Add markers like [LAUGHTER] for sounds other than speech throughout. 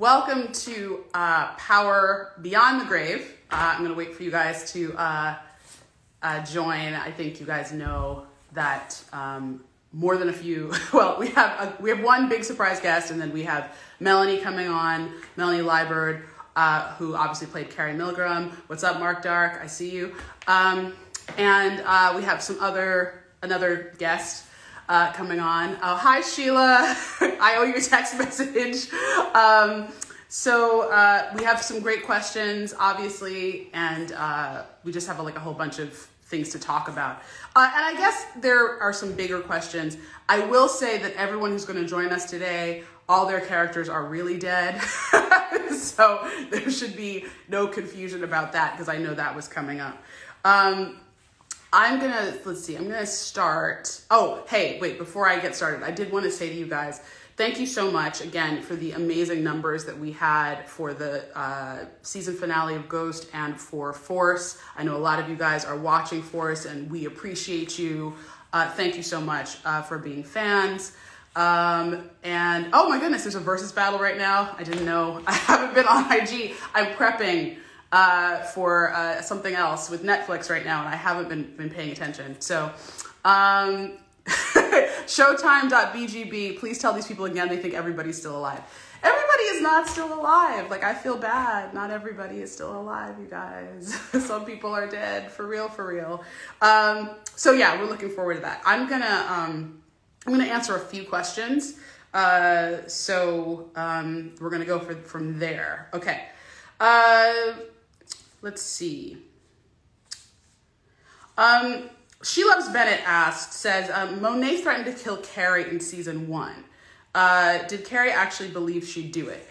Welcome to uh, Power Beyond the Grave. Uh, I'm going to wait for you guys to uh, uh, join. I think you guys know that um, more than a few. [LAUGHS] Well, we have a, we have one big surprise guest, and then we have Melanie coming on, Melanie Liburd, uh, who obviously played Carrie Milgram. What's up, Mark Dark? I see you. Um, and uh, we have some other another guest uh, coming on. Uh, hi, Sheila. [LAUGHS] I owe you a text [LAUGHS] message. Um, so uh, we have some great questions, obviously, and uh, we just have like a whole bunch of things to talk about. Uh, and I guess there are some bigger questions. I will say that everyone who's going to join us today, all their characters are really dead. [LAUGHS] so there should be no confusion about that because I know that was coming up. Um, I'm gonna, let's see, I'm gonna start. Oh, hey, wait, before I get started, I did wanna say to you guys, thank you so much again for the amazing numbers that we had for the uh, season finale of Ghost and for Force. I know a lot of you guys are watching Force and we appreciate you. Uh, thank you so much uh, for being fans. Um, and oh my goodness, there's a versus battle right now. I didn't know. [LAUGHS] I haven't been on IG. I'm prepping uh, for uh, something else with Netflix right now, and I haven't been, been paying attention. So, um, [LAUGHS] Showtime.bgb, please tell these people again they think everybody's still alive. Everybody is not still alive. Like, I feel bad. Not everybody is still alive, you guys. [LAUGHS] Some people are dead, for real, for real. Um, so, yeah, we're looking forward to that. I'm gonna, um, I'm gonna answer a few questions. Uh, so, um, we're gonna go for, from there. Okay. Uh, let's see. Um, she Loves Bennett asked, says, um, Monet threatened to kill Carrie in season one. Uh, did Carrie actually believe she'd do it?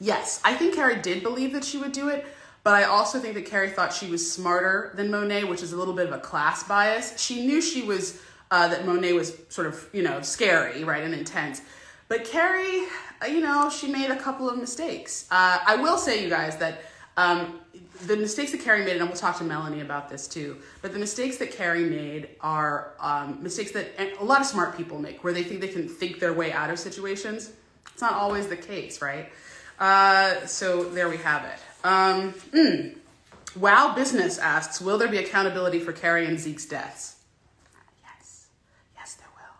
Yes, I think Carrie did believe that she would do it, but I also think that Carrie thought she was smarter than Monet, which is a little bit of a class bias. She knew she was, uh, that Monet was sort of, you know, scary, right, and intense. But Carrie, uh, you know, she made a couple of mistakes. Uh, I will say, you guys, that um, the mistakes that Carrie made, and we'll talk to Melanie about this too, but the mistakes that Carrie made are um, mistakes that a lot of smart people make, where they think they can think their way out of situations. It's not always the case, right? Uh, so there we have it. Um, mm. Wow Business asks, will there be accountability for Carrie and Zeke's deaths? Yes. Yes, there will.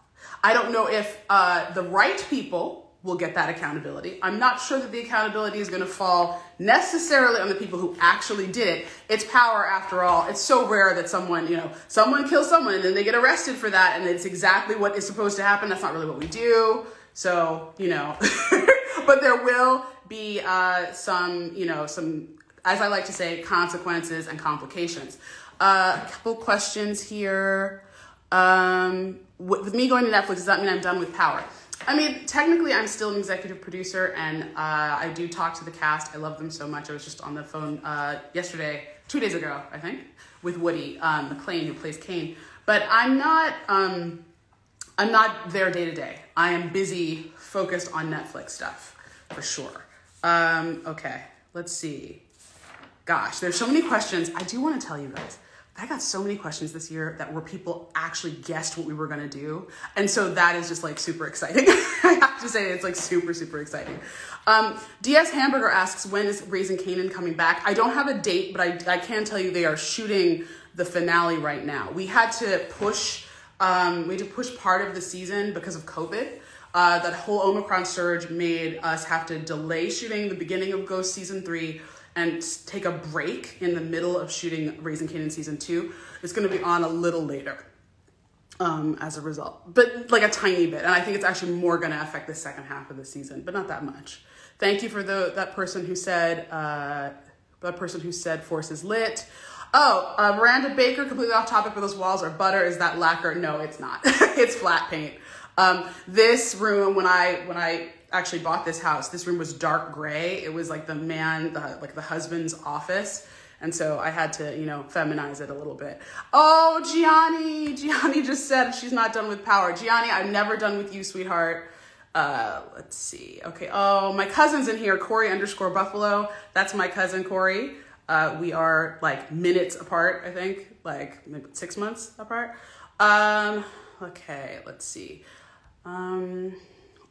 I don't know if uh, the right people will get that accountability. I'm not sure that the accountability is going to fall necessarily on the people who actually did it. It's power after all. It's so rare that someone, you know, someone kills someone and then they get arrested for that and it's exactly what is supposed to happen. That's not really what we do. So, you know, [LAUGHS] but there will be uh, some, you know, some, as I like to say, consequences and complications. Uh, a couple questions here. Um, with me going to Netflix, does that mean I'm done with power? I mean, technically, I'm still an executive producer, and uh, I do talk to the cast. I love them so much. I was just on the phone uh, yesterday, two days ago, I think, with Woody um, McClain, who plays Kane. But I'm not, um, I'm not there day to day. I am busy, focused on Netflix stuff, for sure. Um, okay, let's see. Gosh, there's so many questions. I do want to tell you guys. I got so many questions this year that where people actually guessed what we were gonna do. And so that is just like super exciting. [LAUGHS] I have to say, it's like super, super exciting. Um, DS Hamburger asks, when is Raising Kanan coming back? I don't have a date, but I, I can tell you they are shooting the finale right now. We had to push, um, we had to push part of the season because of COVID. Uh, that whole Omicron surge made us have to delay shooting the beginning of Ghost season three and take a break in the middle of shooting Raising Kanan season two. It's going to be on a little later um, as a result, but like a tiny bit. And I think it's actually more going to affect the second half of the season, but not that much. Thank you for the that person who said uh, that person who said Force is lit. Oh, uh, Miranda Baker, completely off topic, but those walls are butter. Is that lacquer? No, it's not. [LAUGHS] it's flat paint. Um, this room, when I when I actually bought this house, this room was dark gray. It was like the man, the, like the husband's office. And so I had to, you know, feminize it a little bit. Oh, Gianni, Gianni just said she's not done with power. Gianni, I'm never done with you, sweetheart. Uh, let's see. Okay. Oh, my cousin's in here, Corey underscore Buffalo. That's my cousin, Corey. Uh, we are like minutes apart, I think, like six months apart. Um, okay, let's see. Um,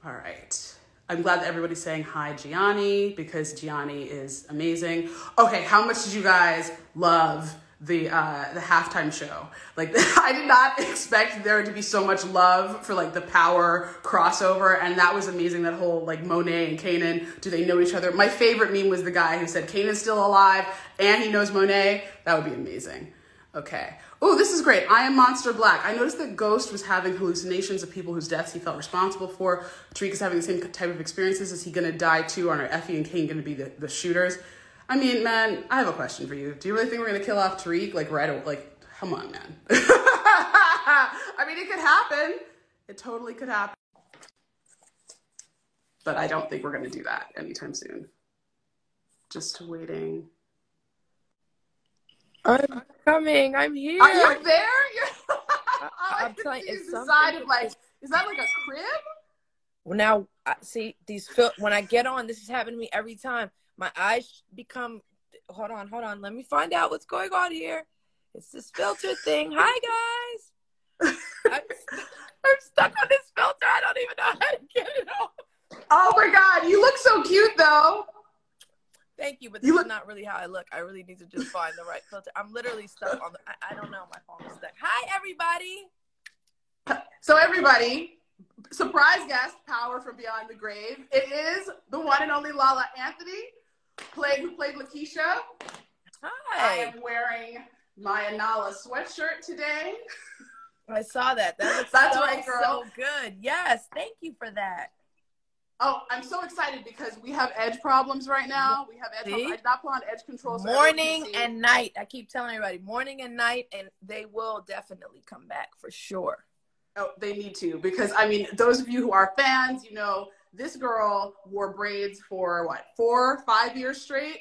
all right. I'm glad that everybody's saying hi, Gianni, because Gianni is amazing. Okay, how much did you guys love the uh, the halftime show? Like, [LAUGHS] I did not expect there to be so much love for like the power crossover, and that was amazing. That whole like Monet and Kanan, do they know each other? My favorite meme was the guy who said Kanan's still alive and he knows Monet. That would be amazing. Okay. Oh, this is great. I am Monster Black. I noticed that Ghost was having hallucinations of people whose deaths he felt responsible for. Tariq is having the same type of experiences. Is he going to die too? Are Effie and Kane going to be the, the shooters? I mean, man, I have a question for you. Do you really think we're going to kill off Tariq? Like, right away? Like, come on, man. [LAUGHS] I mean, it could happen. It totally could happen. But I don't think we're going to do that anytime soon. Just waiting. I'm coming. I'm here. Are you there? [LAUGHS] You're... I'm [LAUGHS] telling you, it's something. Of, like, is that like a crib? Well, now see these fil- when I get on, this is happening to me every time. My eyes become. Hold on, hold on. Let me find out what's going on here. It's this filter thing. Hi guys. [LAUGHS] I'm, I'm stuck on this filter. I don't even know how to get it off. Oh my god, you look so cute though. Thank you, but this you is not really how I look. I really need to just find the right filter. I'm literally stuck on the. I, I don't know. My phone is stuck. Hi, everybody. So everybody, surprise guest, Power from Beyond the Grave. It is the one and only Lala Anthony, played who played Lakeisha. Hi. I am wearing my Anala sweatshirt today. I saw that. That looks That's so, right, girl. so good. Yes, thank you for that. Oh, I'm so excited because we have edge problems right now. We have edge. Problems. I did not on edge control. So morning and night. I keep telling everybody, morning and night, and they will definitely come back for sure. Oh, they need to because I mean, those of you who are fans, you know, this girl wore braids for what four, five years straight.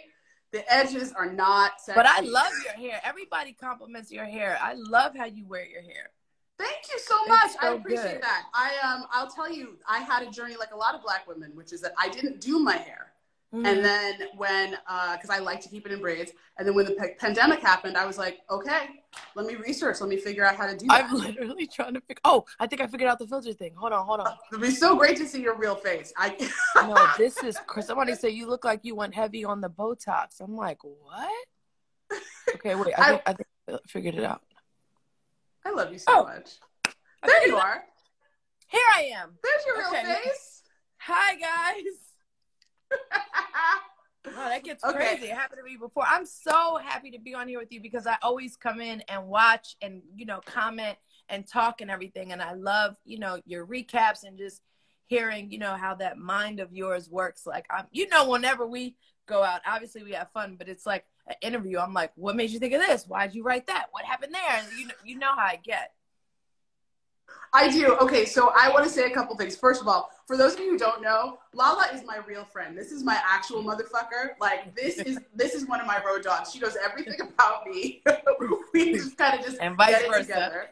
The edges are not. Sexy. But I love your hair. Everybody compliments your hair. I love how you wear your hair. Thank you so much. So I appreciate good. that. I um I'll tell you, I had a journey like a lot of black women, which is that I didn't do my hair. Mm-hmm. And then when, because uh, I like to keep it in braids, and then when the p- pandemic happened, I was like, okay, let me research, let me figure out how to do that. I'm literally trying to figure. Oh, I think I figured out the filter thing. Hold on, hold on. It'd be so great to see your real face. I [LAUGHS] no, this is. Somebody said you look like you went heavy on the Botox. I'm like, what? [LAUGHS] Okay, wait. I, I think I think I figured it out. I love you so oh. much. There you are. Here I am. There's your okay. real face. Hi guys. [LAUGHS] oh, that gets okay. crazy. It happened to me before. I'm so happy to be on here with you because I always come in and watch and you know comment and talk and everything. And I love you know your recaps and just hearing you know how that mind of yours works. Like I'm, you know, whenever we go out, obviously we have fun, but it's like an interview. I'm like, what made you think of this? Why'd you write that? What happened there? And you know, you know how I get. I do. Okay, so I want to say a couple things. First of all, for those of you who don't know, Lala is my real friend. This is my actual motherfucker. Like this is this is one of my road dogs. She knows everything [LAUGHS] about me. [LAUGHS] we just kind of just and vice get versa. together.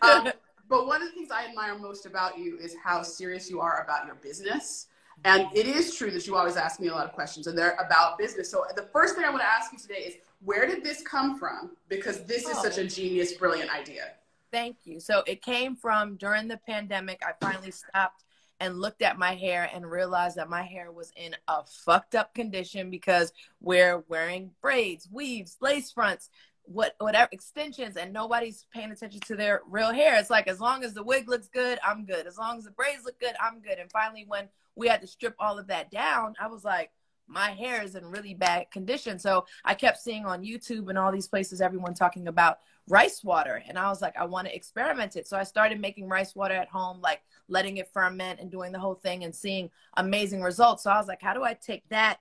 Um, but one of the things I admire most about you is how serious you are about your business. And it is true that you always ask me a lot of questions, and they're about business. So the first thing I want to ask you today is, where did this come from? Because this is oh. such a oh. genius, brilliant idea. Thank you. So it came from during the pandemic. I finally stopped and looked at my hair and realized that my hair was in a fucked up condition because we're wearing braids, weaves, lace fronts, what whatever extensions, and nobody's paying attention to their real hair. It's like as long as the wig looks good, I'm good. As long as the braids look good, I'm good. And finally, when we had to strip all of that down, I was like, my hair is in really bad condition. So I kept seeing on YouTube and all these places everyone talking about rice water. And I was like, I want to experiment it. So I started making rice water at home, like letting it ferment and doing the whole thing and seeing amazing results. So I was like, how do I take that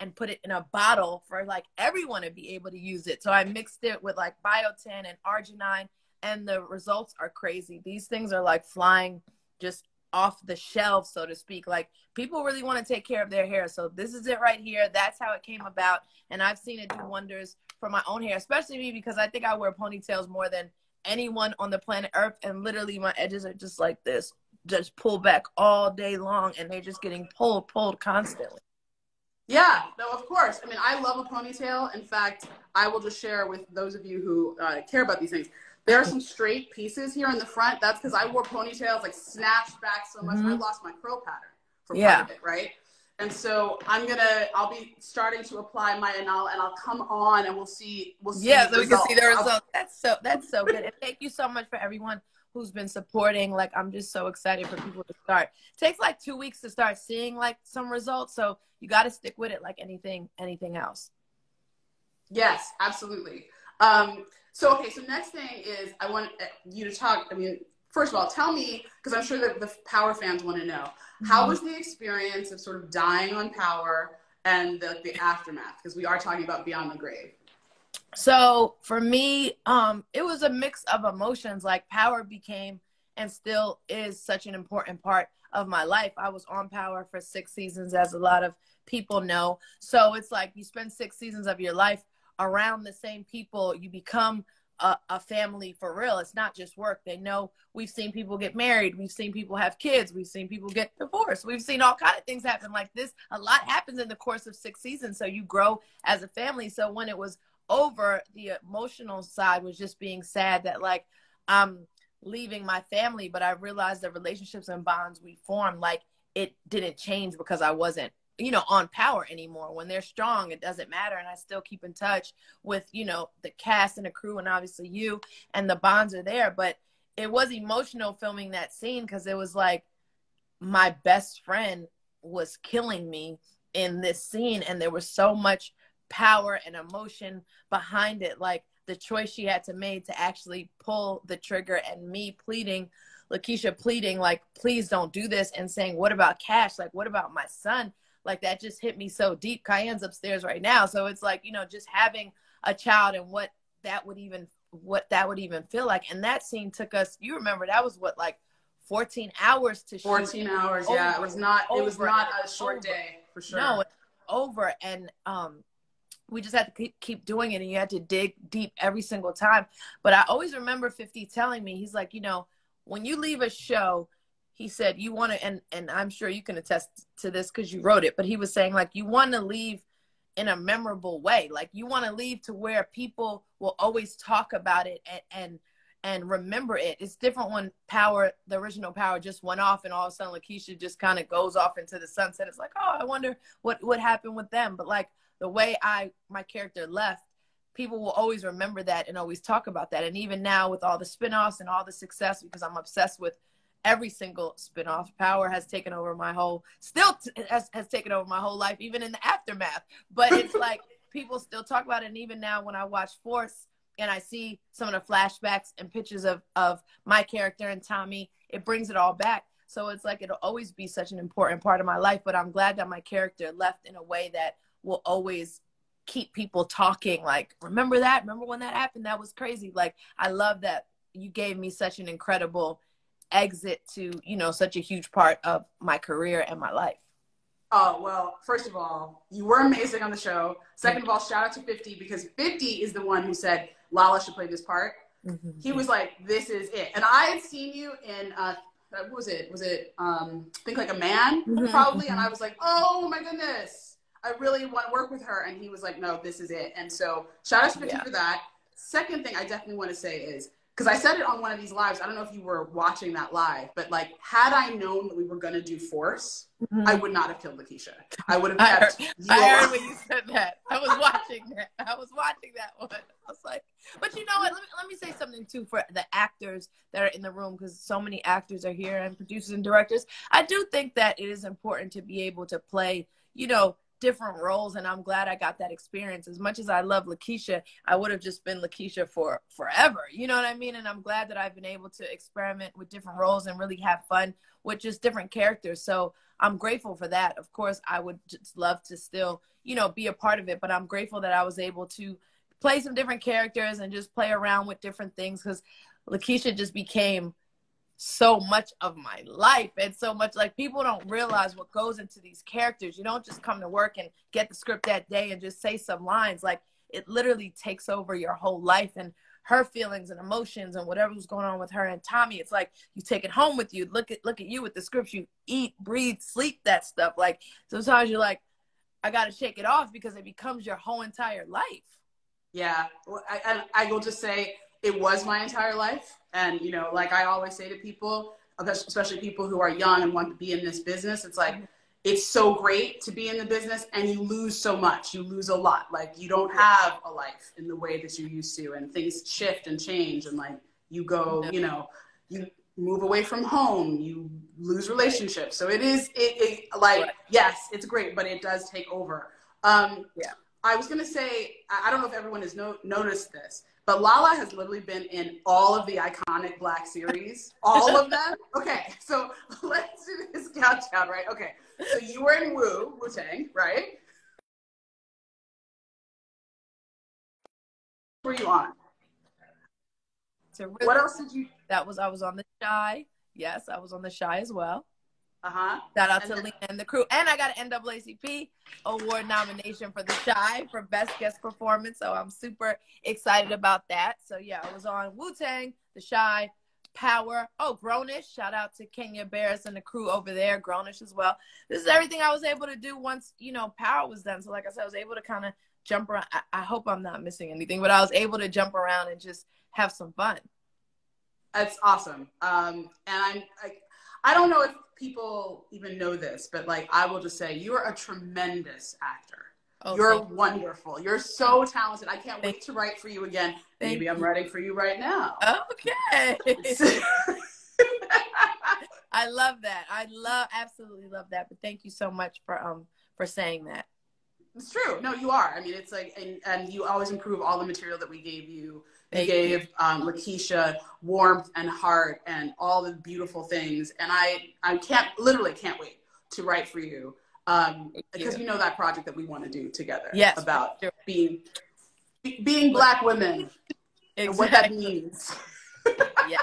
and put it in a bottle for like everyone to be able to use it? So I mixed it with like biotin and arginine, and the results are crazy. These things are like flying just off the shelf, so to speak. Like people really want to take care of their hair. So this is it right here. That's how it came about. And I've seen it do wonders for my own hair, especially me because I think I wear ponytails more than anyone on the planet Earth. And literally my edges are just like this, just pull back all day long and they're just getting pulled, pulled constantly. Yeah, no, of course. I mean, I love a ponytail. In fact, I will just share with those of you who uh, care about these things. There are some straight pieces here in the front. That's because I wore ponytails like snatched back so much. Mm-hmm. I lost my curl pattern. for yeah. part of it, right? And so I'm gonna, I'll be starting to apply my anal, and I'll come on, and we'll see, we'll see. Yeah, so we can see the results. That's so, that's so good. And thank you so much for everyone who's been supporting. Like, I'm just so excited for people to start. It takes like two weeks to start seeing like some results, so you got to stick with it, like anything, anything else. Yes, absolutely. Um, so okay, so next thing is I want you to talk. I mean, first of all, tell me, because I'm sure that the Power fans want to know, mm-hmm. how was the experience of sort of dying on Power and the, the aftermath? Because we are talking about Beyond the Grave. So for me, um, it was a mix of emotions. Like Power became and still is such an important part of my life. I was on Power for six seasons, as a lot of people know. So it's like you spend six seasons of your life around the same people. You become a, a, family for real. It's not just work. They know we've seen people get married, we've seen people have kids, we've seen people get divorced, we've seen all kind of things happen like this. A lot happens in the course of six seasons, so you grow as a family. So when it was over, the emotional side was just being sad that like I'm leaving my family, but I realized the relationships and bonds we formed, like it didn't change because I wasn't you know on power anymore. When they're strong it doesn't matter and i still keep in touch with you know the cast and the crew and obviously you and the bonds are there. But it was emotional filming that scene because it was like my best friend was killing me in this scene and there was so much power and emotion behind it like the choice she had to make to actually pull the trigger and me pleading lakeisha pleading like please don't do this and saying what about Cash like what about my son like that just hit me so deep. Kiyan's upstairs right now. So it's like, you know, just having a child and what that would even what that would even feel like. And that scene took us, you remember that was what like 14 hours to 14 hours, over, yeah. It was not it was not a short over. day for sure. No, over and um we just had to keep, doing it and you had to dig deep every single time. But I always remember 50 telling me, he's like, you know, when you leave a show, he said you want to and and i'm sure you can attest to this because you wrote it but he was saying like you want to leave in a memorable way like you want to leave to where people will always talk about it and and and remember it. It's different when power the original power just went off and all of a sudden lakeisha just kind of goes off into the sunset. It's like oh i wonder what what happened with them. But like the way i my character left people will always remember that and always talk about that and even now with all the spin-offs and all the success because i'm obsessed with every single spinoff. Power has taken over my whole, still t- has, has taken over my whole life, even in the aftermath. But it's [LAUGHS] like people still talk about it. And even now, when I watch Force and I see some of the flashbacks and pictures of, of my character and Tommy, it brings it all back. So it's like it'll always be such an important part of my life. But I'm glad that my character left in a way that will always keep people talking. Like, remember that? Remember when that happened? That was crazy. Like, I love that you gave me such an incredible exit to you know such a huge part of my career and my life oh well first of all you were amazing on the show second of all shout out to 50 because 50 is the one who said lala should play this part mm-hmm. he was like this is it and i had seen you in uh what was it was it um think like a man mm-hmm. probably and i was like oh my goodness i really want to work with her and he was like no this is it and so shout out to 50 yeah. for that second thing i definitely want to say is because I said it on one of these lives. I don't know if you were watching that live, but like, had I known that we were going to do Force, mm-hmm. I would not have killed Lakeisha. I would have kept. I heard, I heard when you said that. I was watching that. I was watching that one. I was like, but you know what? Let me let me say something too for the actors that are in the room because so many actors are here and producers and directors. I do think that it is important to be able to play. You know, different roles and I'm glad I got that experience. As much as I love Lakeisha, I would have just been Lakeisha for forever. You know what I mean? And I'm glad that I've been able to experiment with different roles and really have fun with just different characters. So I'm grateful for that. Of course, I would just love to still, you know, be a part of it, but I'm grateful that I was able to play some different characters and just play around with different things cuz Lakeisha just became so much of my life. And so much like people don't realize what goes into these characters. You don't just come to work and get the script that day and just say some lines. Like it literally takes over your whole life and her feelings and emotions and whatever was going on with her and Tommy. It's like you take it home with you look at look at you with the scripts. You eat breathe sleep that stuff. Like sometimes you're like I got to shake it off because it becomes your whole entire life. Yeah. I, I, I will just say it was my entire life. And, you know, like I always say to people, especially people who are young and want to be in this business, it's like it's so great to be in the business and you lose so much. You lose a lot. Like you don't have a life in the way that you used to and things shift and change and like you go, you know, you move away from home, you lose relationships. So it is it, it like yes, it's great, but it does take over. Um Yeah. I was gonna say I I don't know if everyone has no- noticed this, but Lala has literally been in all of the iconic black series, all of them. [LAUGHS] Okay, so [LAUGHS] let's do this countdown, right? Okay, so you were in Wu, Wu Tang, right? Were you on? So really, What else did you? that was I was on the Chi. Yes, I was on the Chi as well. Uh huh. Shout out And to then- Lena and the crew. And I got an NAACP award nomination for The Chi for Best Guest Performance. So I'm super excited about that. So yeah, I was on Wu Tang, The Chi, Power. Oh, Grownish. Shout out to Kenya Barris and the crew over there, Grownish as well. This is everything I was able to do once, you know, Power was done. So like I said, I was able to kind of jump around. I, I hope I'm not missing anything, but I was able to jump around and just have some fun. That's awesome. Um, and I'm, I, I don't know if people even know this, but like, I will just say you're a tremendous actor. Oh, You're you. wonderful. You're so talented. I can't wait to write for you again. Thank Maybe I'm writing for you right now. Okay. [LAUGHS] [LAUGHS] I love that. I love absolutely love that. But thank you so much for um for saying that. it's true. No, you are. I mean, it's like, and, and you always improve all the material that we gave you. Thank gave um, Lakeisha warmth and heart and all the beautiful things. And I, I can't, literally can't wait to write for you. Um, because you. you know that project that we want to do together. Yes, About sure. being, being black women and what that means. [LAUGHS] yeah.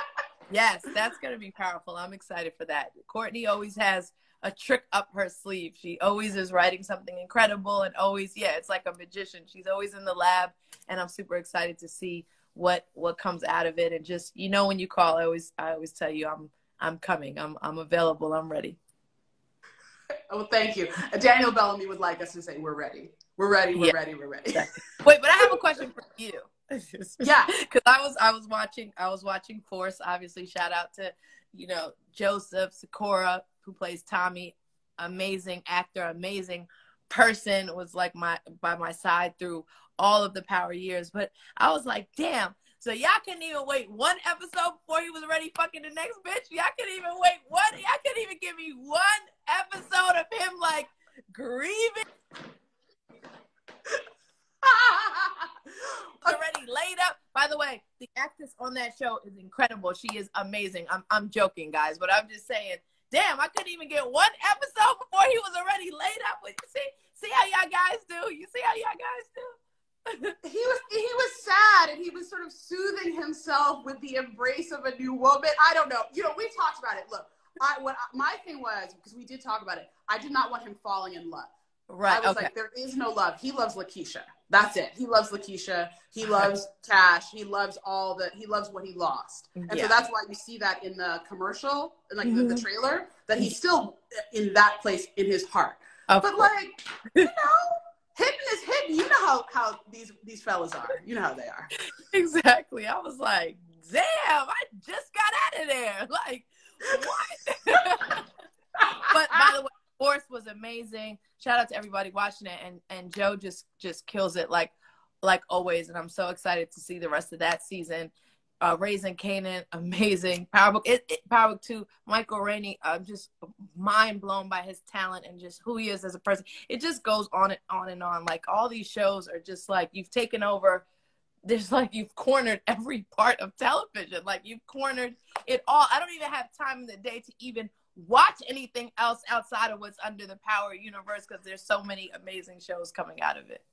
Yes, that's gonna be powerful. I'm excited for that. Courtney always has a trick up her sleeve. She always is writing something incredible and always, yeah, it's like a magician. She's always in the lab, and I'm super excited to see what what comes out of it. And just you know, when you call, I always I always tell you I'm I'm coming. I'm I'm available. I'm ready. [LAUGHS] Oh, thank you. Uh, Daniel Bellamy would like us to say, we're ready. We're ready. We're Yeah. ready. We're ready. Wait, but I have a question for you. [LAUGHS] Yeah. [LAUGHS] because I was I was watching I was watching Force. Obviously, shout out to you know Joseph Sikora who plays Tommy, amazing actor, amazing person. Was like my by my side through all of the Power years. But I was like, damn. So y'all couldn't even wait one episode before he was ready fucking the next bitch. Y'all couldn't even wait one. Y'all couldn't even give me one episode of him like grieving [LAUGHS] already laid up. By the way, the actress on that show is incredible. She is amazing. I'm I'm joking, guys, but I'm just saying, damn, I couldn't even get one episode before he was already laid up with you. See, see how y'all guys do? You see how y'all guys do? [LAUGHS] he was he was sad and he was sort of soothing himself with the embrace of a new woman. I don't know. You know, we talked about it. Look, I what my thing was because we did talk about it. I did not want him falling in love. I was Okay. like, there is no love. He loves Lakeisha. That's it. He loves Lakeisha. He loves Cash. He loves all the. He loves what he lost, and Yeah. so that's why you see that in the commercial, and like the, the Mhm. trailer, that he's still in that place in his heart. Of But course. like, you know, hidden is hidden. You know how how these these fellas are. You know how they are. exactly. I was like, damn, I just got out of there. [LAUGHS] Like, what? [LAUGHS] but by the way, Force was amazing. Shout out to everybody watching it, and and Joe just just kills it like like always. And I'm so excited to see the rest of that season. Uh, Raising Kanan, [LAUGHS] amazing. Powerbook, it, it, Powerbook Two, Michael Rainey. I'm just mind blown by his talent and just who he is as a person. It just goes on and on and on. Like all these shows are just like you've taken over. There's like you've cornered every [LAUGHS] part of television. Like you've cornered it all. I don't even have time in the day to even watch anything else outside of what's under the Power universe because there's so many amazing shows coming out of it.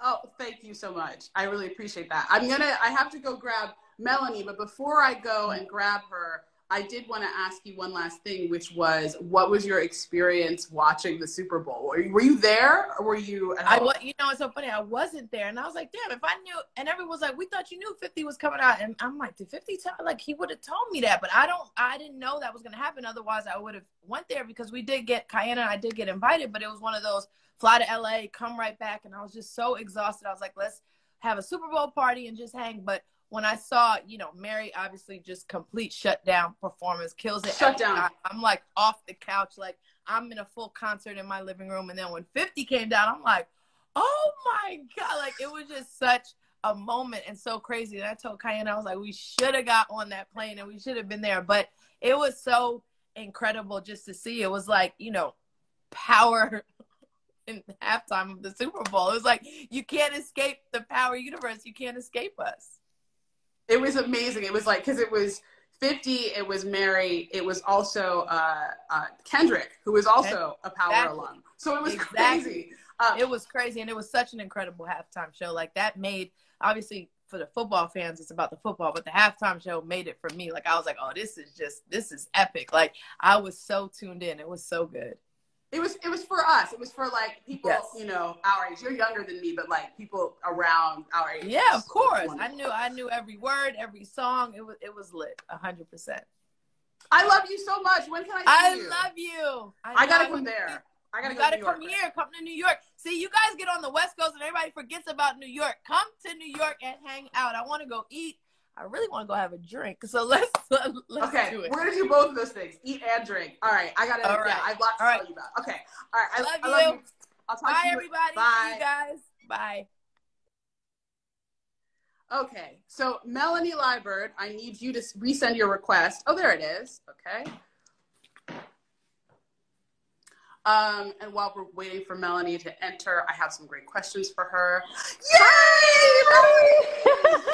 Oh, thank you so much. I really appreciate that. I'm gonna. I have to go grab Melanie, but before I go and grab her, I did want to ask you one last thing, which was, what was your experience watching the Super Bowl? Were you, were you there, or were you? I was, you know, it's so funny. I wasn't there, and I was like, "Damn, if I knew." And everyone was like, "We thought you knew 50 was coming out," and I'm like, "Did 50 tell?" Like he would have told me that, but I don't. I didn't know that was going to happen. Otherwise, I would have went there because we did get Kiyan and I did get invited, but it was one of those fly to LA, come right back, and I was just so exhausted. I was like, "Let's have a Super Bowl party and just hang." But when I saw, you know, Mary obviously just complete shutdown performance, kills it. Shut every down. time. I'm like off the couch, like I'm in a full concert in my living room. And then when 50 came down, I'm like, oh my God. Like it was just such a moment and so crazy. And I told Kiyan, I was like, we should have got on that plane and we should have been there. But it was so incredible just to see. It was like, you know, power [LAUGHS] in halftime of the Super Bowl. It was like you can't escape the power universe. You can't escape us. It was amazing. It was like because it was 50, it was Mary, it was also uh, uh, Kendrick, who was also a power exactly. alum. So it was exactly. crazy. Um, it was crazy, and it was such an incredible halftime show. Like that made obviously for the football fans, it's about the football, but the halftime show made it for me. Like I was like, oh, this is just this is epic. Like I was so tuned in. It was so good. It was it was for us. It was for like people, yes. you know, our age. You're younger than me, but like people around our age. Yeah, of course. I knew I knew every word, every song. It was it was lit, hundred percent. I love you so much. When can I see I you? love you. I, I gotta come there. I gotta you go gotta to come here. Come to New York. See, you guys get on the West Coast and everybody forgets about New York. Come to New York and hang out. I want to go eat. I really want to go have a drink. So [LAUGHS] let's let's okay. do it. We're gonna do both of those things: eat and drink. All right. I gotta. All right. Yeah, I've lots to tell you about. Okay. All right. I love, I love you. you. I'll talk Bye, to you. everybody. Bye, See you guys. Bye. Okay, so Melanie Liburd, I need you to resend your request. Oh, there it is. Okay. Um, and while we're waiting for Melanie to enter, I have some great questions for her. Yay! [LAUGHS]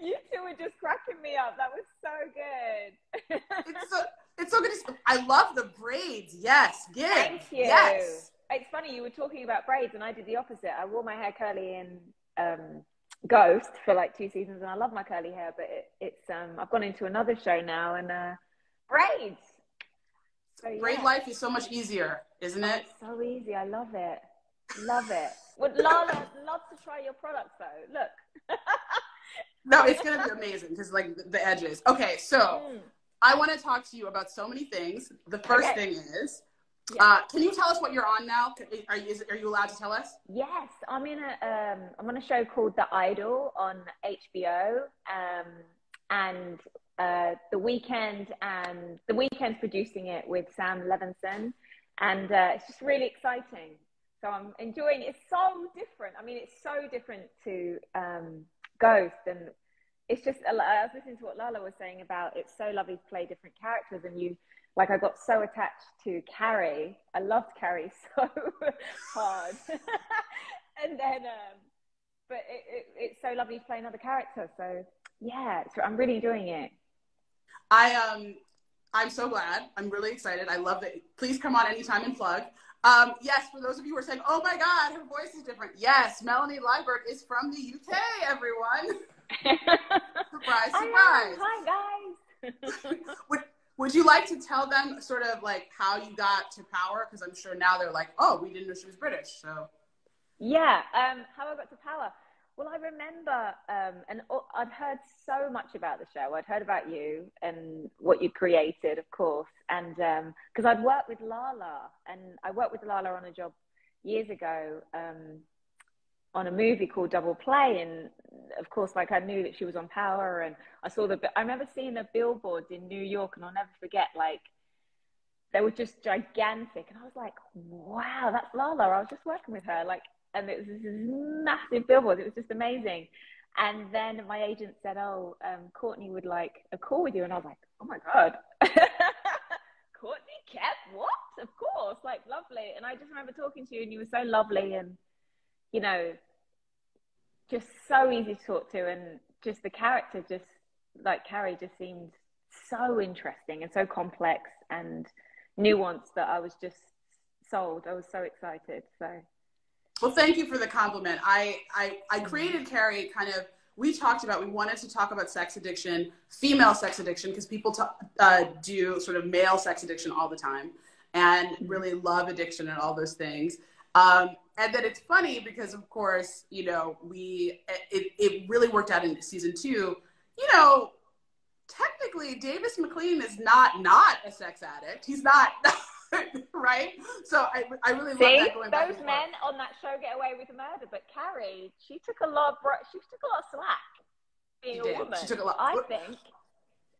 you two were just cracking me up. That was so good. it's [LAUGHS] so it's so good. I love the braids. Yes, give. Thank you. Yes. It's funny you were talking about braids, and I did the opposite. I wore my hair curly in um, Ghost for like two seasons, and I love my curly hair. But it, it's um, I've gone into another show now, and uh, braids. So, yeah. Braid life is so much easier, isn't it? Oh, so easy. I love it. Love it. Would Lala love to try your products though? Look. [LAUGHS] no, it's gonna be amazing because like the edges. Okay, so mm. I want to talk to you about so many things. The first okay. thing is, yeah. uh, can you tell us what you're on now? Are you, is, are you allowed to tell us? Yes, I'm in a um, I'm on a show called The Idol on HBO, um, and uh, the Weeknd and the Weeknd's producing it with Sam Levinson, and uh, it's just really exciting. So I'm enjoying. It's so different. I mean, it's so different to um, Ghost, and it's just. I was listening to what Lala was saying about. It's so lovely to play different characters, and you like. I got so attached to Carrie. I loved Carrie [LAUGHS] so hard, [LAUGHS] and then. Um, but it, it, it's so lovely to play another character. So yeah, so I'm really enjoying it. I um I'm so glad. I'm really excited. I love that. Please come on anytime and plug. Um, yes, for those of you who are saying, "Oh my God, her voice is different." Yes, Melanie Liburd is from the UK. Everyone, [LAUGHS] surprise, surprise! Hi guys. [LAUGHS] would Would you like to tell them sort of like how you got to power? Because I'm sure now they're like, "Oh, we didn't know she was British." So yeah, um, how I got to power. Well, I remember, um, and I'd heard so much about the show. I'd heard about you and what you created, of course, and because um, I'd worked with Lala, and I worked with Lala on a job years ago um, on a movie called Double Play, and of course, like I knew that she was on Power, and I saw the. I remember seeing the billboards in New York, and I'll never forget, like they were just gigantic, and I was like, wow, that's Lala. I was just working with her, like and it was this massive billboard. It was just amazing. And then my agent said, "Oh, um, Courtney would like a call with you," and I was like, "Oh my god, [LAUGHS] Courtney Kemp, what? Of course, like lovely." And I just remember talking to you, and you were so lovely, and you know, just so easy to talk to, and just the character, just like Carrie, just seemed so interesting and so complex and nuanced that I was just sold. I was so excited. So well, thank you for the compliment. I, I, I created Carrie kind of, we talked about, we wanted to talk about sex addiction, female sex addiction, because people t- uh, do sort of male sex addiction all the time and really love addiction and all those things. Um, and then it's funny because, of course, you know, we, it, it really worked out in season two. You know, technically, Davis MacLean is not not a sex addict. He's not. [LAUGHS] [LAUGHS] right? So I, I really See, love that going those men on that show get away with murder, but Carrie, she took a lot of she took a lot of slack being she a woman. She took a lot. I think.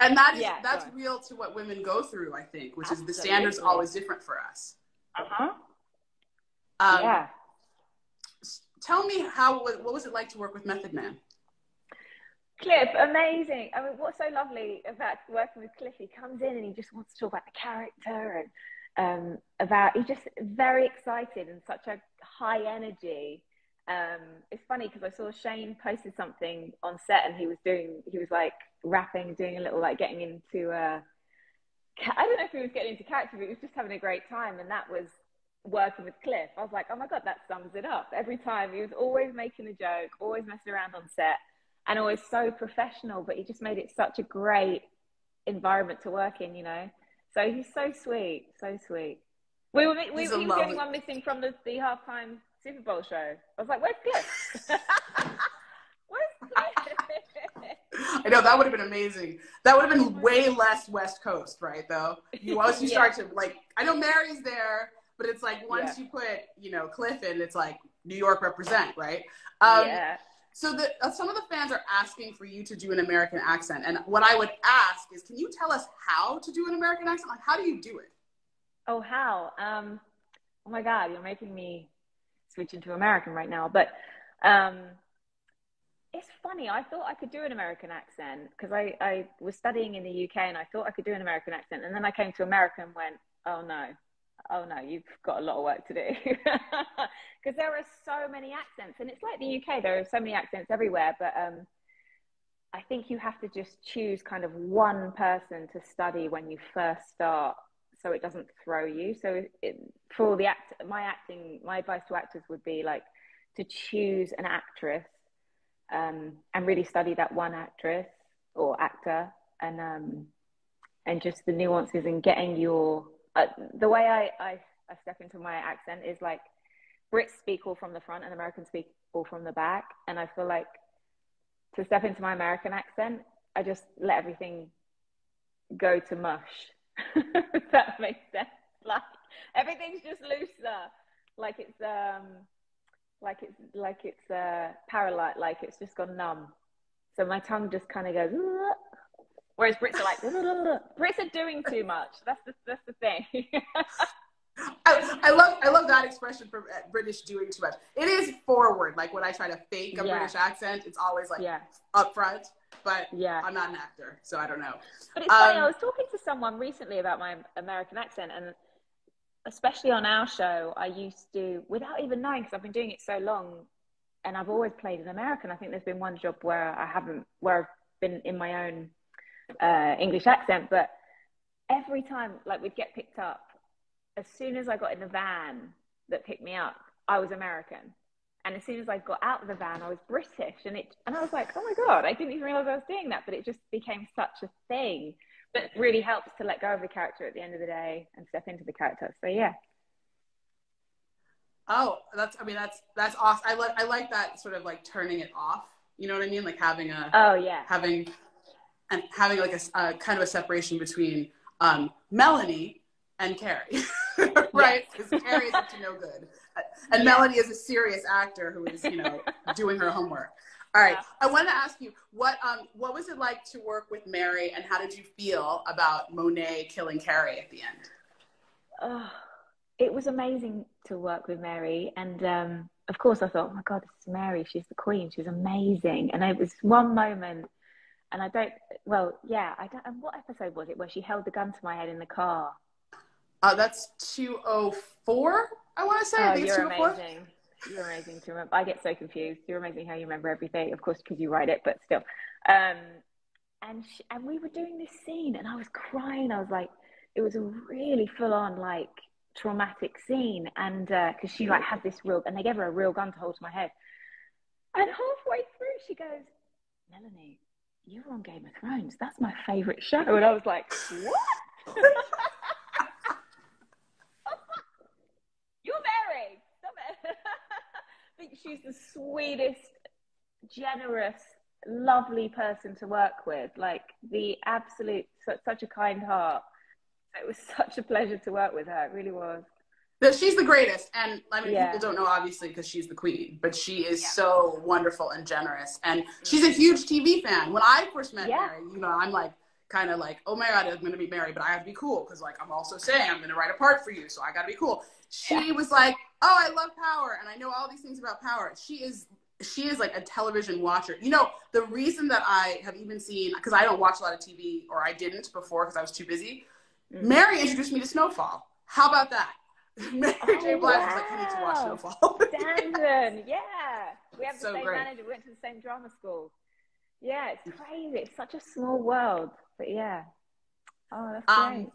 And that is yeah, that's real to what women go through, I think, which Absolutely. is the standards always different for us. Uh-huh. Um, yeah. Tell me how what was it like to work with Method Man? Cliff, amazing. I mean, what's so lovely about working with Cliff? He comes in and he just wants to talk about the character and um, about he's just very excited and such a high energy. Um, it's funny because I saw Shane posted something on set and he was doing he was like rapping, doing a little like getting into. Uh, I don't know if he was getting into character, but he was just having a great time, and that was working with Cliff. I was like, oh my god, that sums it up. Every time he was always making a joke, always messing around on set, and always so professional. But he just made it such a great environment to work in, you know. So he's so sweet, so sweet. We were we, he was the only one missing from the, the halftime Super Bowl show. I was like, where's Cliff? [LAUGHS] where's Cliff? I know that would have been amazing. That would have been way less West Coast, right? Though you once you [LAUGHS] yeah. start to like, I know Mary's there, but it's like once yeah. you put you know Cliff in, it's like New York represent, right? Um, yeah. So the, uh, some of the fans are asking for you to do an American accent, and what I would ask is, can you tell us how to do an American accent? Like, how do you do it? Oh, how? Um, oh my God, you're making me switch into American right now. But um, it's funny. I thought I could do an American accent because I, I was studying in the UK and I thought I could do an American accent. And then I came to America and went, oh no, oh no, you've got a lot of work to do. [LAUGHS] Because there are so many accents. And it's like the UK, there are so many accents everywhere. But um, I think you have to just choose kind of one person to study when you first start so it doesn't throw you. So it, for the act, my acting, my advice to actors would be like to choose an actress um, and really study that one actress or actor and um, and just the nuances and getting your uh, the way I, I, I step into my accent is like Brits speak all from the front and Americans speak all from the back. And I feel like to step into my American accent I just let everything go to mush. [LAUGHS] If that makes sense. Like everything's just looser. Like it's um like it's like it's uh, paralyzed, like it's just gone numb. So my tongue just kind of goes. Whereas Brits are like, [LAUGHS] Brits are doing too much. That's the that's the thing. [LAUGHS] I, I, love I love that expression for uh, British doing too much. It is forward. Like when I try to fake a yeah. British accent, it's always like yeah. up front. But yeah. I'm not an actor, so I don't know. But it's um, funny. I was talking to someone recently about my American accent, and especially on our show, I used to, without even knowing, because I've been doing it so long, and I've always played an American. I think there's been one job where I haven't, where I've been in my own uh, English accent, but every time, like we'd get picked up, as soon as I got in the van that picked me up, I was American. And as soon as I got out of the van, I was British, and it, and I was like, oh my god, I didn't even realize I was doing that, but it just became such a thing but really helps to let go of the character at the end of the day and step into the character. So yeah. Oh, that's I mean that's that's awesome. I like I like that sort of like turning it off. You know what I mean? Like having a oh yeah having and having like a, a kind of a separation between um, Melanie and Carrie, [LAUGHS] right? Because Carrie is up to no good, [LAUGHS] and yeah. Melanie is a serious actor who is you know doing her homework. All right. Yeah. I want to ask you what um what was it like to work with Mary, and how did you feel about Monet killing Carrie at the end? Oh, it was amazing to work with Mary, and um, of course I thought, oh my God, this is Mary. She's the queen. She's amazing. And it was one moment, and I don't. Well, yeah, I don't. And what episode was it where she held the gun to my head in the car? Uh, that's two oh four. I want to say. Oh, you're oh amazing. You're amazing to remember. I get so confused. You're amazing how you remember everything, of course, because you write it, but still. Um, and she, and we were doing this scene, and I was crying. I was like, it was a really full on like traumatic scene, and because uh, she like had this real, and they gave her a real gun to hold to my head. And halfway through, she goes, Melanie, you were on Game of Thrones. That's my favorite show. And I was like, what? [LAUGHS] You're [LAUGHS] think she's the sweetest, generous, lovely person to work with. Like the absolute, such a kind heart. It was such a pleasure to work with her. It really was. She's the greatest, and I mean, yeah. people don't know obviously because she's the queen, but she is yeah. so wonderful and generous, and she's a huge TV fan. When I first met yeah. Mary, you know, I'm like, kind of like, oh my god, I'm gonna be married, but I have to be cool because like I'm also saying I'm gonna write a part for you, so I gotta be cool. She was like, oh, I love Power, and I know all these things about Power. She is she is like a television watcher. You know, the reason that I have even seen because I don't watch a lot of TV or I didn't before because I was too busy. Mm. Mary introduced me to Snowfall. How about that? [LAUGHS] Mary oh, J. Blige wow. was like, you need to watch Snowfall. Dandon, yeah. [LAUGHS] We have the so same great. manager. We went to the same drama school. Yeah, it's crazy. It's such a small world. But yeah. Oh, that's um, great.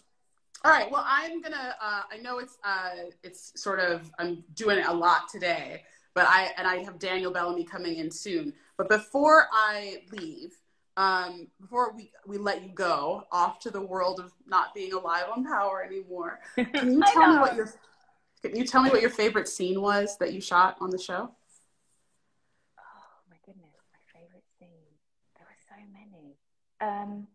All right. Well, I'm gonna. Uh, I know it's uh, it's sort of. I'm doing a lot today, but I and I have Daniel Bellamy coming in soon. But before I leave, um, before we we let you go off to the world of not being alive on Power anymore, [LAUGHS] can you tell me what your can you tell me what your favorite scene was that you shot on the show? Oh my goodness, my favorite scene. There were so many. Um,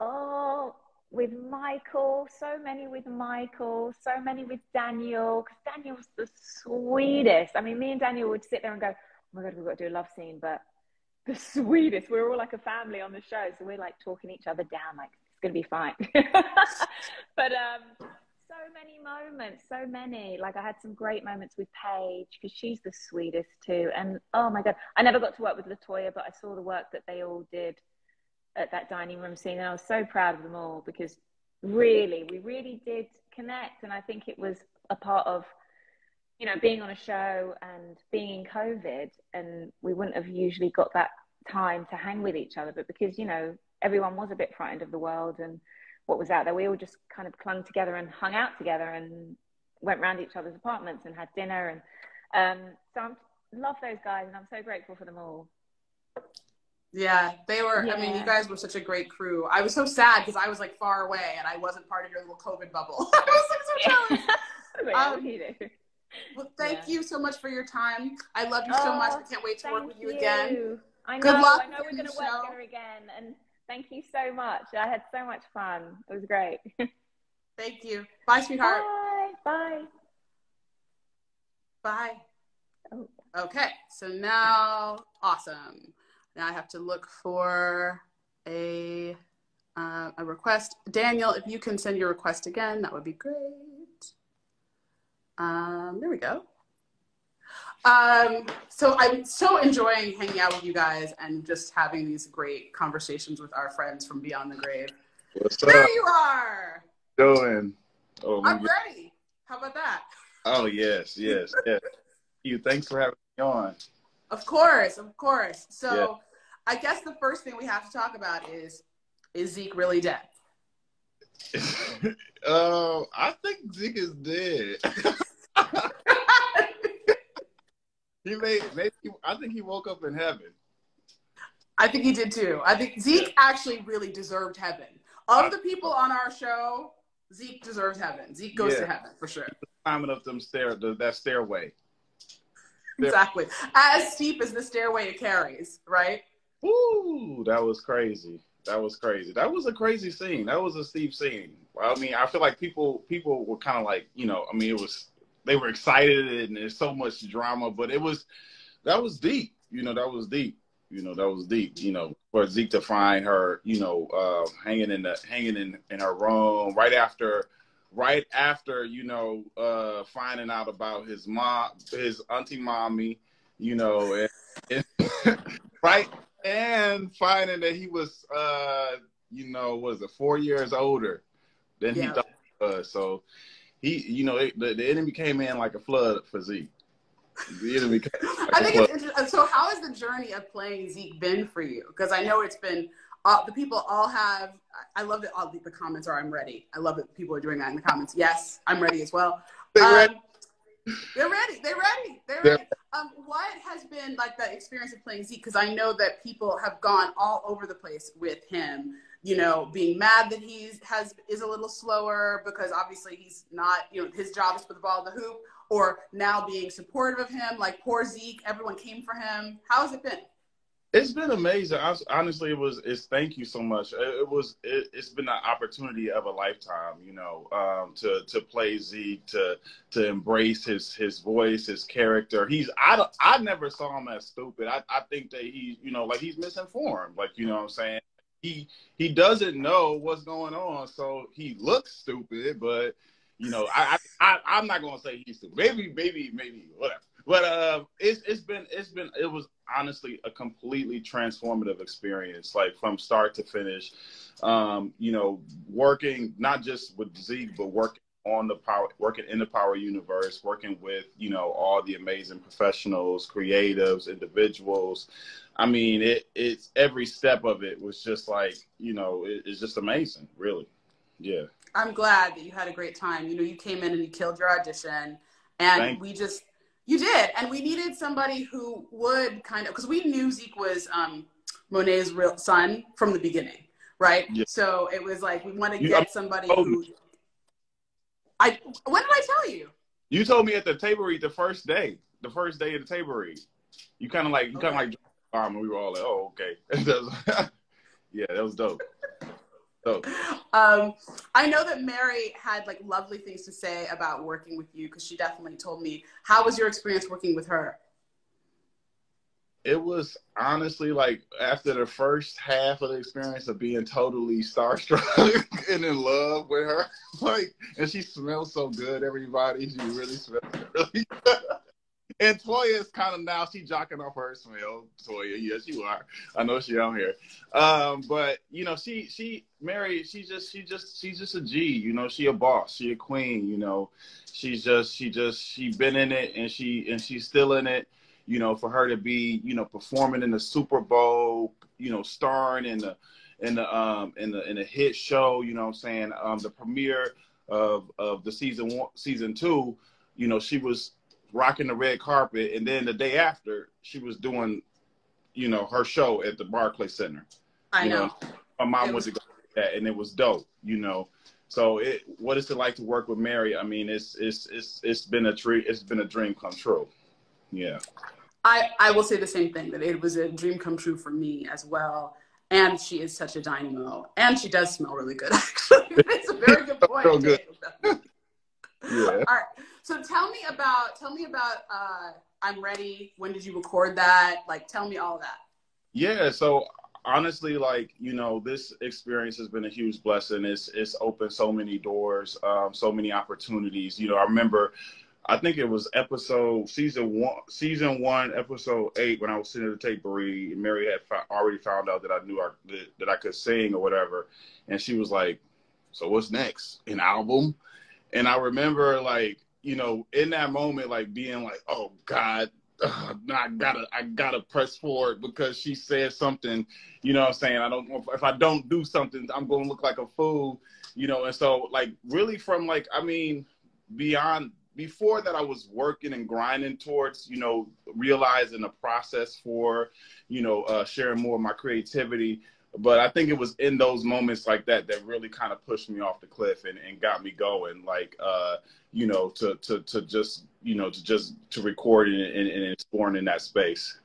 oh, with Michael, so many with Michael, so many with Daniel, because Daniel's the sweetest. I mean, me and Daniel would sit there and go, oh my God, we've got to do a love scene, but the sweetest. We're all like a family on the show, so we're like talking each other down, like, it's going to be fine. [LAUGHS] but um, so many moments, so many. Like I had some great moments with Paige because she's the sweetest too. And oh my god, I never got to work with Latoya, but I saw the work that they all did at that dining room scene, and I was so proud of them all because really, we really did connect. And I think it was a part of you know being on a show and being in COVID, and we wouldn't have usually got that time to hang with each other, but because you know everyone was a bit frightened of the world and what was out there. We all just kind of clung together and hung out together and went round each other's apartments and had dinner. And um, so I love those guys and I'm so grateful for them all. Yeah, they were. Yeah. I mean, you guys were such a great crew. I was so sad because I was like far away and I wasn't part of your little COVID bubble. [LAUGHS] I was like so jealous. [LAUGHS] um, well, thank yeah. you so much for your time. I love you so much. I can't wait to work with you, you. again. I know. Good luck. I know we're going to work together again. And Thank you so much. I had so much fun. It was great. [LAUGHS] Thank you. Bye, sweetheart. Bye. Bye. Bye. Oh. Okay, so now, awesome. Now I have to look for a uh, a request. Daniel, if you can send your request again, that would be great. Um, there we go. Um, so I'm so enjoying hanging out with you guys and just having these great conversations with our friends from Beyond the Grave. What's there up? you are. Doing. Oh, I'm ready. How about that? Oh yes, yes, yes. you. Thanks for having me on. Of course, of course. So, yeah. I guess the first thing we have to talk about is is Zeke really dead? [LAUGHS] uh, I think Zeke is dead. [LAUGHS] He made maybe I think he woke up in heaven. I think he did too. I think Zeke actually really deserved heaven. Of the people on our show, Zeke deserves heaven. Zeke goes yeah. to heaven for sure. Climbing up them stair, that stairway. [LAUGHS] Exactly. As steep as the stairway it carries, right? Ooh, that was crazy. That was crazy. That was a crazy scene. That was a steep scene. I mean, I feel like people people were kind of like, you know, I mean, it was they were excited and there's so much drama, but it was that was deep. You know, that was deep. You know, that was deep. You know, for Zeke to find her, you know, uh, hanging in the hanging in in her room right after, right after, you know, uh, finding out about his mom, his auntie mommy, you know, and, and [LAUGHS] right, and finding that he was, uh, you know, was it four years older than yeah. he thought he was. So he, you know, it, the, the enemy came in like a flood for Zeke. The enemy. Like I think it's interesting. So, how has the journey of playing Zeke been for you? Because I know it's been. Uh, the people all have. I love that all the, the, comments are "I'm ready." I love that people are doing that in the comments. Yes, I'm ready as well. They're um, ready. They're ready. They're ready. They're ready. Um, what has been like the experience of playing Zeke? Because I know that people have gone all over the place with him you know, being mad that he's has is a little slower because obviously he's not, you know, his job is put the ball in the hoop, or now being supportive of him, like poor Zeke, everyone came for him. How has it been? It's been amazing. Honestly, it was. It's thank you so much. It, was. It, has been an opportunity of a lifetime. You know, um, to to play Zeke, to to embrace his his voice, his character. He's. I I never saw him as stupid. I I think that he, you know, like he's misinformed. Like you know what I'm saying he he doesn't know what's going on, so he looks stupid. But you know, I I, I am not gonna say he's stupid. Maybe maybe maybe whatever. But uh, it's it's been it's been it was honestly a completely transformative experience, like from start to finish. Um, you know, working not just with Zeke, but working on the power working in the power universe working with you know all the amazing professionals creatives individuals. I mean it it's every step of it was just like you know it, it's just amazing really. Yeah. I'm glad that you had a great time. You know you came in and you killed your audition and Thank we just you did. And we needed somebody who would kind of because we knew zeke was um monet's real son from the beginning right? Yeah. so it was like we want to get somebody who I when did I tell you? You told me at the table read the first day, the first day of the table read. You kind of like you kind of like arm, and we were all like, oh okay. [LAUGHS] [LAUGHS] yeah, that was dope. dope. Um, I know that Mary had like lovely things to say about working with you because she definitely told me. How was your experience working with her? It was honestly like after the first half of the experience of being totally starstruck [LAUGHS] and in love with her, [LAUGHS] like, and she smells so good. Everybody, she really smells [LAUGHS] really good. And Toya is kind of now she jocking off her smell. Toya, yes, you are. I know she out here. Um, but you know, she she Mary, she just she just she's just a G. You know, she a boss. She a queen. You know, she's just she just she been in it and she and she's still in it you know, for her to be, you know, performing in the Super Bowl, you know, starring in the in the um in the in the hit show, you know I'm saying? Um the premiere of of the season one season two, you know, she was rocking the red carpet and then the day after she was doing, you know, her show at the Barclay Center. I you know. know. My mom was... went to go that and it was dope, you know. So it what is it like to work with Mary? I mean, it's it's it's it's been a tree it's been a dream come true. Yeah. I, I will say the same thing that it was a dream come true for me as well. And she is such a dynamo. And she does smell really good, [LAUGHS] actually. it's a very good point. Good. [LAUGHS] yeah. All right. So tell me about tell me about uh I'm ready. When did you record that? Like tell me all that. Yeah, so honestly, like, you know, this experience has been a huge blessing. It's it's opened so many doors, um, so many opportunities. You know, I remember I think it was episode season one, season one, episode eight, when I was sitting at the tape read. Mary had already found out that I knew I, that, that I could sing or whatever, and she was like, "So what's next? An album?" And I remember, like, you know, in that moment, like being like, "Oh God, uh, I gotta, I gotta press forward because she said something." You know, what I'm saying I don't. If I don't do something, I'm going to look like a fool. You know, and so like really from like, I mean, beyond before that I was working and grinding towards, you know, realizing a process for, you know, uh, sharing more of my creativity. But I think it was in those moments like that that really kind of pushed me off the cliff and, and got me going, like, uh, you know, to, to, to just, you know, to just to record and, and, and exploring in that space.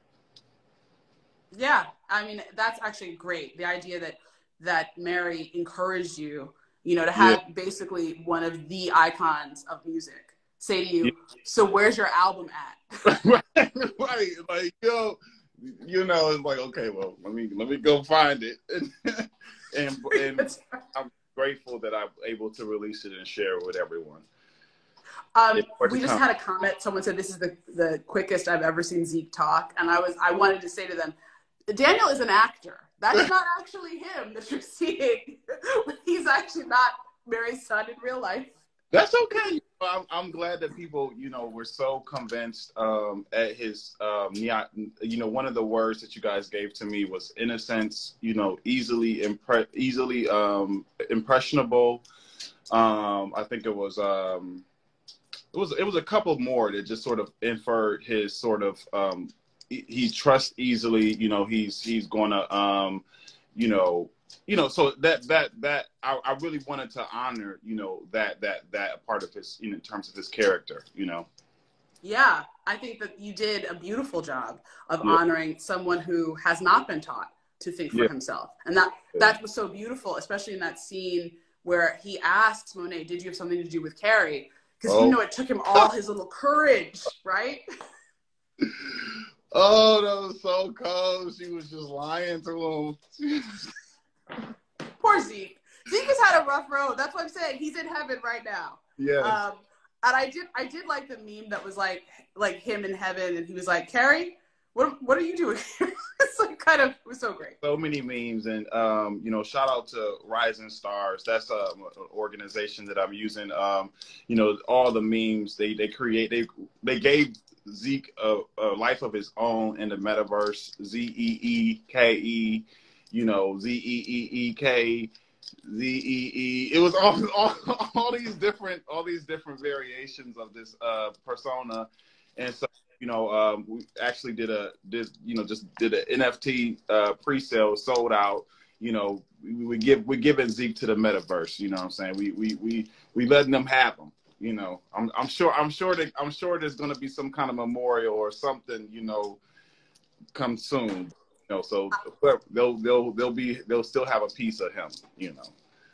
Yeah, I mean, that's actually great. The idea that that Mary encouraged you, you know, to have yeah. basically one of the icons of music say to you, "So where's your album at?" right, [LAUGHS] right, like yo, you know, it's like okay, well, let me let me go find it, [LAUGHS] and and I'm grateful that I'm able to release it and share it with everyone. Um, we just had a comment. Someone said this is the, the quickest I've ever seen Zeke talk, and I was I wanted to say to them, Daniel is an actor. That's [LAUGHS] not actually him that you're seeing. He's actually not Mary's son in real life. That's okay. I'm, I'm glad that people, you know, were so convinced um, at his, um, you know, one of the words that you guys gave to me was innocence, you know, easily, impre- easily um, impressionable. Um, I think it was, um, it was, it was a couple more that just sort of inferred his sort of, um, he, he trusts easily, you know, he's, he's going to, um, you know, you know, so that that that I, I really wanted to honor, you know, that that that part of his, you know, in terms of his character, you know. Yeah, I think that you did a beautiful job of yeah. honoring someone who has not been taught to think for yeah. himself, and that that was so beautiful, especially in that scene where he asks Monet, "Did you have something to do with Carrie?" Because oh. you know it took him all his little courage, right? [LAUGHS] Oh, that was so cold. She was just lying to him. [LAUGHS] Poor Zeke. Zeke has had a rough road. That's what I'm saying. He's in heaven right now. Yeah. Um, and I did, I did like the meme that was like, like him in heaven, and he was like, "Carrie, what, what are you doing?" [LAUGHS] it's like kind of, it was so great. so many memes and um, you know shout out to rising stars that's a, an organization that i'm using um, you know all the memes they they create they they gave zeke a, a life of his own in the metaverse z-e-e-k-e you know z-e-e-e-k z-e-e it was all, [LAUGHS] all all these different all these different variations of this uh persona and so you know, um, we actually did a did you know just did an NFT uh, pre-sale, sold out. You know, we, we give we're giving Zeke to the metaverse. You know what I'm saying? We we we we letting them have them. You know, I'm I'm sure I'm sure that I'm sure there's going to be some kind of memorial or something. You know, come soon. You know, so they'll they'll they'll be they'll still have a piece of him. You know.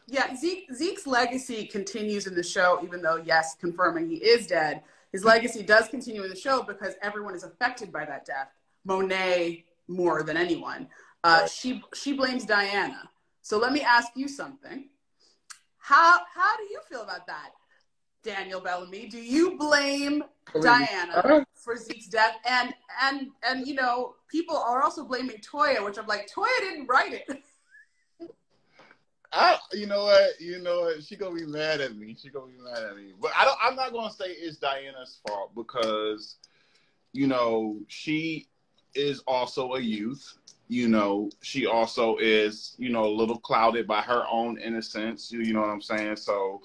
Yeah, Zeke, Zeke's legacy continues in the show, even though yes, confirming he is dead his legacy does continue in the show because everyone is affected by that death. Monet more than anyone. Uh, right. She she blames Diana. So let me ask you something. How how do you feel about that, Daniel Bellamy? Do you blame Diana for Zeke's death? And and and you know people are also blaming Toya, which I'm like Toya didn't write it. I, you know what, you know what, she gonna be mad at me. She gonna be mad at me. But I don't. I'm not gonna say it's Diana's fault because, you know, she is also a youth. You know, she also is, you know, a little clouded by her own innocence. You, you know what I'm saying? So,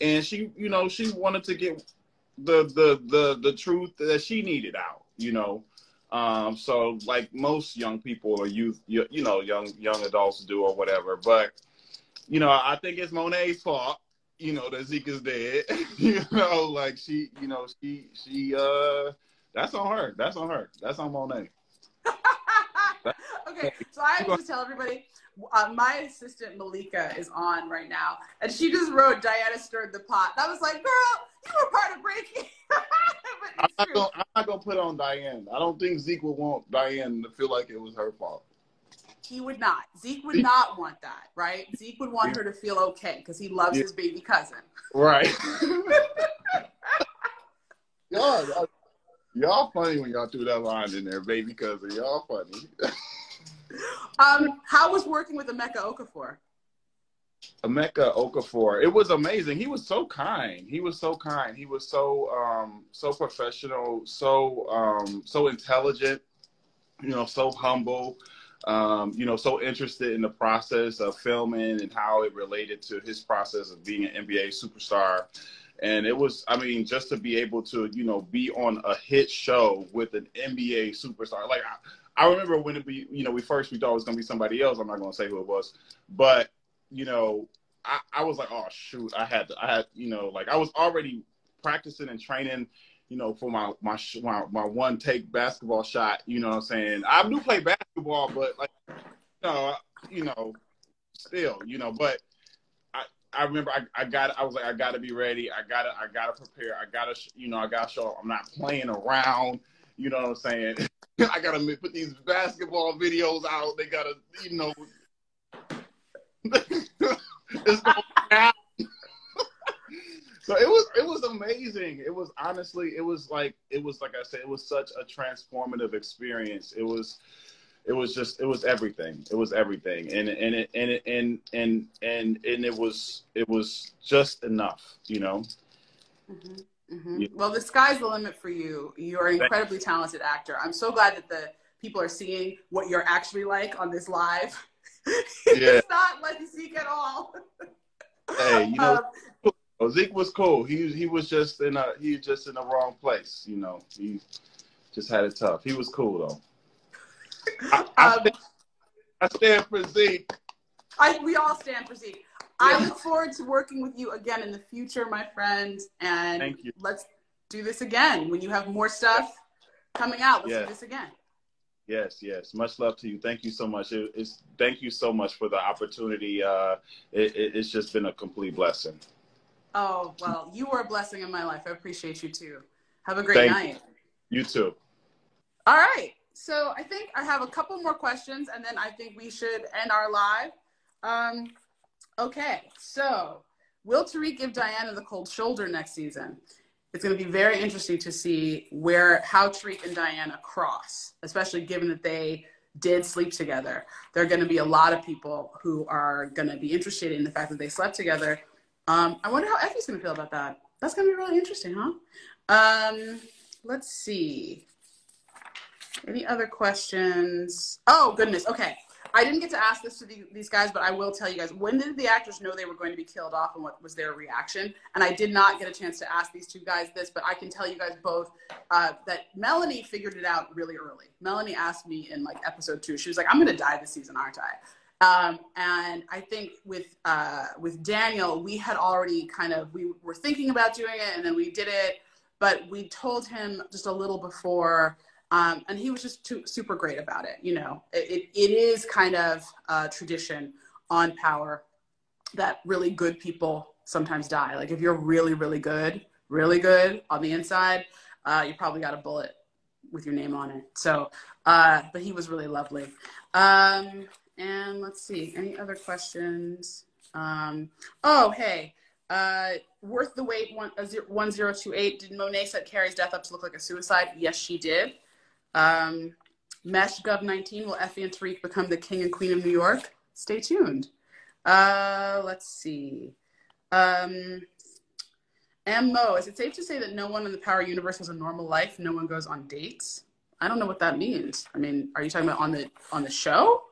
and she, you know, she wanted to get the the the the truth that she needed out. You know, um, so like most young people or youth, you, you know, young young adults do or whatever, but you know, I think it's Monet's fault, you know, that Zeke is dead. [LAUGHS] you know, like she, you know, she, she, uh, that's on her. That's on her. That's on Monet. [LAUGHS] okay, so I have to tell everybody, uh, my assistant Malika is on right now, and she just wrote Diana stirred the pot. I was like, girl, you were part of breaking. [LAUGHS] I'm, not gonna, I'm not gonna put on Diane. I don't think Zeke would want Diane to feel like it was her fault. He would not. Zeke would not want that, right? Zeke would want her to feel okay because he loves yeah. his baby cousin. Right. [LAUGHS] y'all, y'all, y'all funny when y'all threw that line in there, baby cousin. Y'all funny. [LAUGHS] um, how was working with Emeka Okafor? Emeka Okafor, it was amazing. He was so kind. He was so kind. He was so um, so professional, so um, so intelligent. You know, so humble um, you know, so interested in the process of filming and how it related to his process of being an NBA superstar. And it was, I mean, just to be able to, you know, be on a hit show with an NBA superstar. Like, I remember when it be, you know, we first we thought it was gonna be somebody else. I'm not gonna say who it was, but you know, I, I was like, oh shoot, I had to, I had, you know, like I was already practicing and training you know, for my my my, my one take basketball shot. You know what I'm saying? I do play basketball, but like, you know, you know, still, you know, but. I, I remember I, I got I was like I got to be ready I gotta I gotta prepare I gotta you know I gotta show I'm not playing around you know what I'm saying [LAUGHS] I gotta put these basketball videos out they gotta you know [LAUGHS] it's going down [LAUGHS] so it was it was amazing. It was honestly, it was like it was like I said, it was such a transformative experience. It was it was just it was everything. It was everything. And and it and it and and and and it was it was just enough, you know. Mm-hmm. Mm-hmm. Yeah. Well, the sky's the limit for you. You're an incredibly talented actor. I'm so glad that the people are seeing what you're actually like on this live. [LAUGHS] Yeah. it's not like Zeke at all. hey, you know, um, Oh, Zeke was cool. He he was just in a he was just in the wrong place. You know, he just had it tough. He was cool though. I, I, [LAUGHS] um, stand, I stand for Zeke. I, we all stand for Zeke. I look forward to working with you again in the future, my friend. And Thank you. let's do this again when you have more stuff coming out. Let's yes. do this again. Yes, yes. Much love to you. Thank you so much. It, it's thank you so much for the opportunity. Uh, it, it, it's just been a complete blessing. Oh, well, you were a blessing in my life. I appreciate you too. Have a great Thank night. You. you too. All right. So I think I have a couple more questions and then I think we should end our live. Um, okay, so will Tariq give Diana the cold shoulder next season? It's going to be very interesting to see where how Tariq and Diana cross, especially given that they did sleep together. There are going to be a lot of people who are going to be interested in the fact that they slept together. Um, I wonder how Effie's going to feel about that. That's going to be really interesting, huh? Um, let's see. Any other questions? Oh, goodness. Okay. I didn't get to ask this to the, these guys, but I will tell you guys. When did the actors know they were going to be killed off, and what was their reaction? And I did not get a chance to ask these two guys this, but I can tell you guys both uh, that Melanie figured it out really early. Melanie asked me in like episode two. She was like, "I'm going to die this season, aren't I?" Um, and I think with uh, with Daniel, we had already kind of we were thinking about doing it, and then we did it. But we told him just a little before um, and he was just too, super great about it. You know, it, it is kind of a tradition on power that really good people sometimes die. Like if you're really, really good, really good on the inside, uh, you probably got a bullet with your name on it. So, uh, but he was really lovely. Um, and let's see, any other questions? Um, oh, hey, uh, worth the wait one, uh, 1028. Did Monet set Carrie's death up to look like a suicide? Yes, she did. Um, Mesh Gov 19 will Effie and Tariq become the king and queen of New York? Stay tuned. Uh, let's see. Um, Mo, is it safe to say that no one in the Power universe has a normal life? No one goes on dates. I don't know what that means. I mean, are you talking about on the on the show?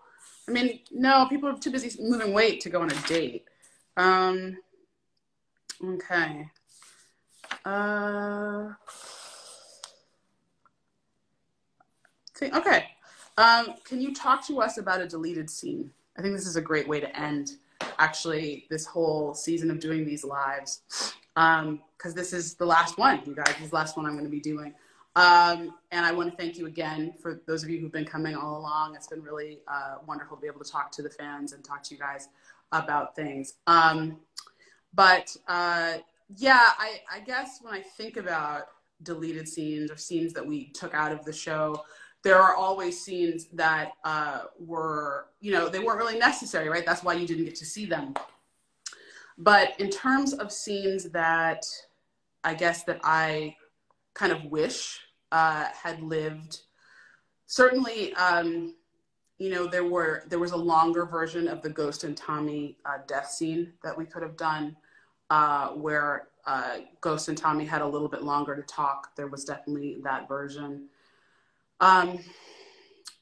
I mean, no, people are too busy moving weight to go on a date. Um, okay. Uh, Okay. Um, can you talk to us about a deleted scene? I think this is a great way to end actually this whole season of doing these lives because um, this is the last one, you guys. This is the last one I'm going to be doing. Um, and I want to thank you again for those of you who've been coming all along. It's been really uh, wonderful to be able to talk to the fans and talk to you guys about things. Um, but uh, yeah, I, I guess when I think about deleted scenes or scenes that we took out of the show, there are always scenes that uh, were, you know, they weren't really necessary, right? That's why you didn't get to see them. But in terms of scenes that I guess that I kind of wish uh, had lived, certainly, um, you know, there were there was a longer version of the Ghost and Tommy uh, death scene that we could have done, uh, where uh, Ghost and Tommy had a little bit longer to talk. There was definitely that version. Um,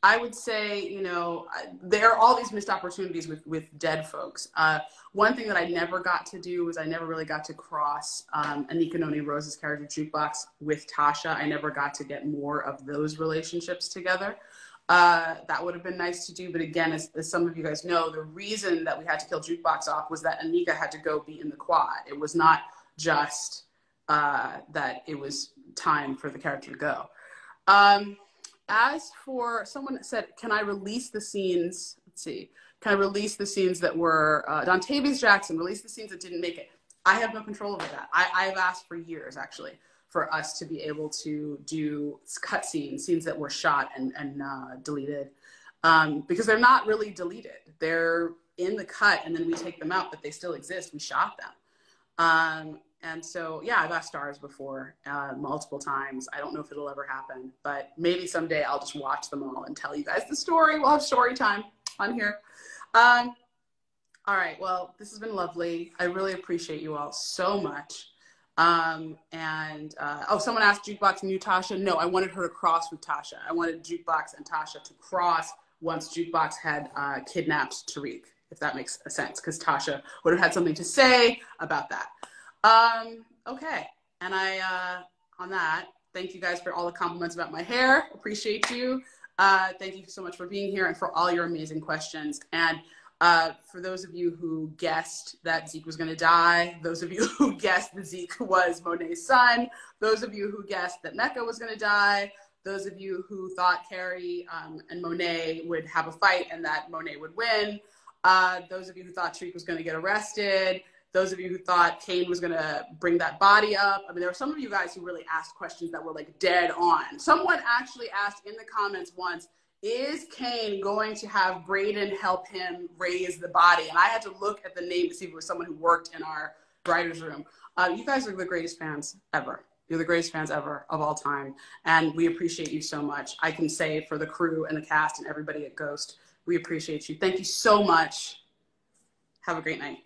I would say, you know, there are all these missed opportunities with, with dead folks. Uh, one thing that I never got to do was I never really got to cross um, Anika Noni Rose's character Jukebox with Tasha. I never got to get more of those relationships together. Uh, that would have been nice to do. But again, as, as, some of you guys know, the reason that we had to kill Jukebox off was that Anika had to go be in the quad. It was not just uh, that it was time for the character to go. Um, as for someone said, can I release the scenes? Let's see. Can I release the scenes that were uh, Dontavious Jackson? Release the scenes that didn't make it. I have no control over that. I, I've asked for years actually for us to be able to do cut scenes, scenes that were shot and, and uh, deleted, um, because they're not really deleted. They're in the cut, and then we take them out, but they still exist. We shot them. Um, and so, yeah, I've asked Starz before uh, multiple times. I don't know if it'll ever happen, but maybe someday I'll just watch them all and tell you guys the story. We'll have story time on here. Um, all right. Well, this has been lovely. I really appreciate you all so much. Um, and uh, oh, someone asked Jukebox and you, Tasha. No, I wanted her to cross with Tasha. I wanted Jukebox and Tasha to cross once Jukebox had uh, kidnapped Tariq, if that makes sense, because Tasha would have had something to say about that. Um, okay. And I, uh, on that, thank you guys for all the compliments about my hair. Appreciate you. Uh, thank you so much for being here and for all your amazing questions. And uh, for those of you who guessed that Zeke was going to die, those of you [LAUGHS] who guessed that Zeke was Monet's son, those of you who guessed that Mecca was going to die, those of you who thought Carrie um, and Monet would have a fight and that Monet would win, uh, those of you who thought Tariq was going to get arrested, those of you who thought Cane was going to bring that body up. I mean, there were some of you guys who really asked questions that were like dead on. Someone actually asked in the comments once is Cane going to have Brayden help him raise the body? And I had to look at the name to see if it was someone who worked in our writer's room. Uh, you guys are the greatest fans ever. You're the greatest fans ever of all time. And we appreciate you so much. I can say for the crew and the cast and everybody at Ghost, we appreciate you. Thank you so much. Have a great night.